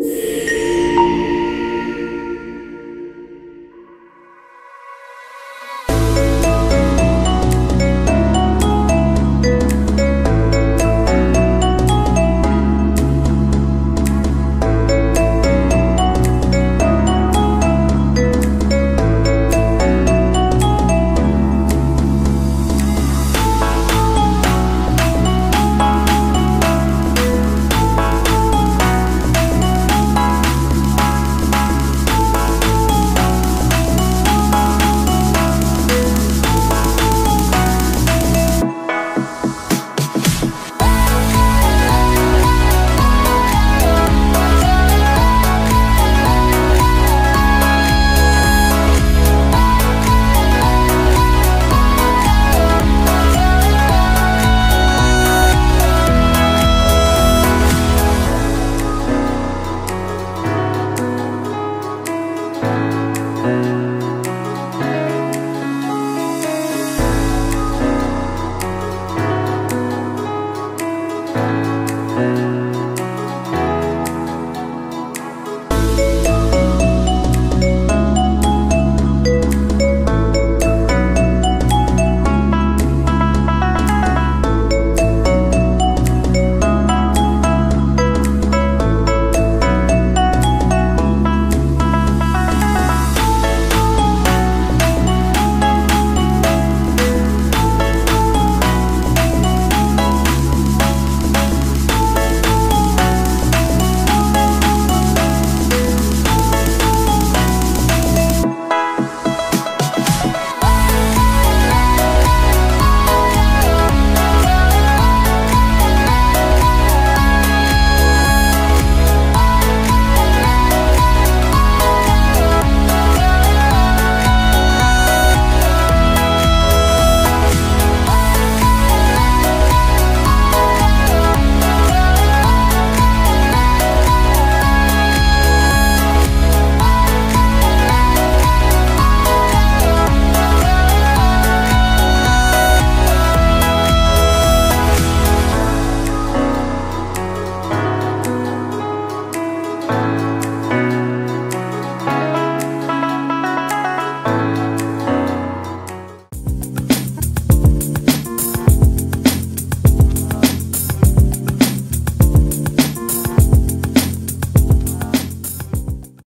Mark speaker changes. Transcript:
Speaker 1: you